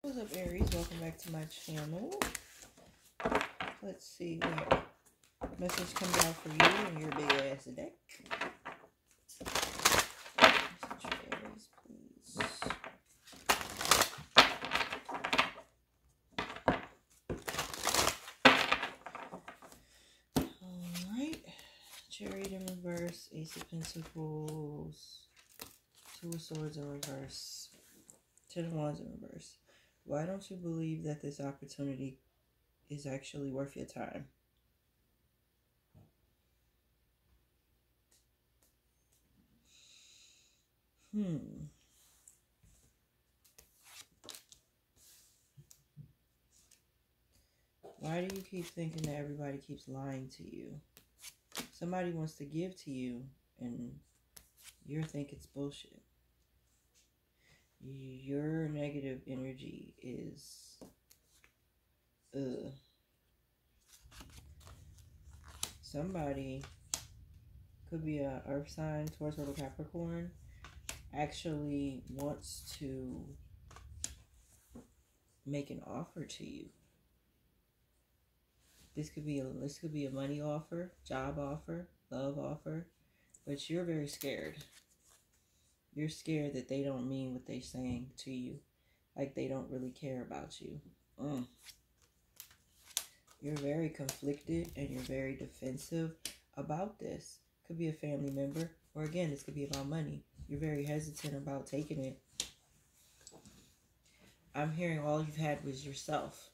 What's up, Aries? Welcome back to my channel. Let's see what message comes out for you and your big ass deck. Alright. Chariot in reverse, Ace of Pentacles, Two of Swords in reverse, Ten of Wands in reverse. Why don't you believe that this opportunity is actually worth your time? Hmm. Why do you keep thinking that everybody keeps lying to you? Somebody wants to give to you and you think it's bullshit. Your negative energy is uh somebody could be a earth sign Taurus or Capricorn actually wants to make an offer to you this could be a this could be a money offer, job offer, love offer, but you're very scared. You're scared that they don't mean what they're saying to you, like they don't really care about you. Mm. You're very conflicted and you're very defensive about this. Could be a family member, or again, this could be about money. You're very hesitant about taking it. I'm hearing all you've had was yourself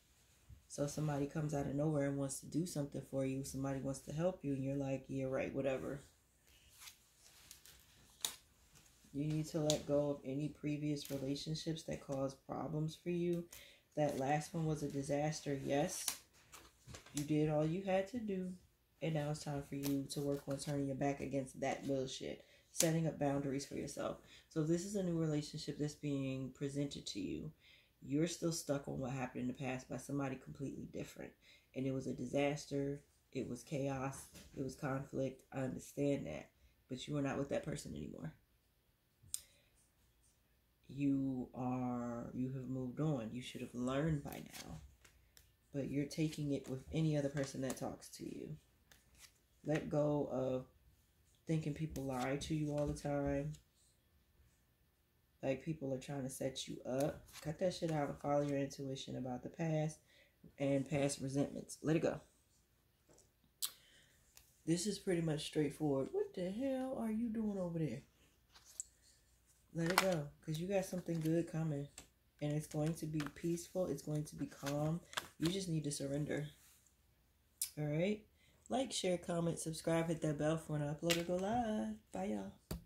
so somebody comes out of nowhere and wants to do something for you, somebody wants to help you, and you're like, yeah, right, whatever. You need to let go of any previous relationships that caused problems for you. That last one was a disaster, yes. You did all you had to do. And now it's time for you to work on turning your back against that bullshit. Setting up boundaries for yourself. So this is a new relationship that's being presented to you you're still stuck on what happened in the past by somebody completely different. And it was a disaster. It was chaos. It was conflict. I understand that. But you are not with that person anymore. You are, you have moved on. You should have learned by now. But you're taking it with any other person that talks to you. Let go of thinking people lie to you all the time like people are trying to set you up. Cut that shit out and follow your intuition about the past and past resentments. Let it go. This is pretty much straightforward. What the hell are you doing over there? Let it go. Because you got something good coming. And it's going to be peaceful. It's going to be calm. You just need to surrender. Alright? Like, share, comment, subscribe, hit that bell for when I upload or go live. Bye, y'all.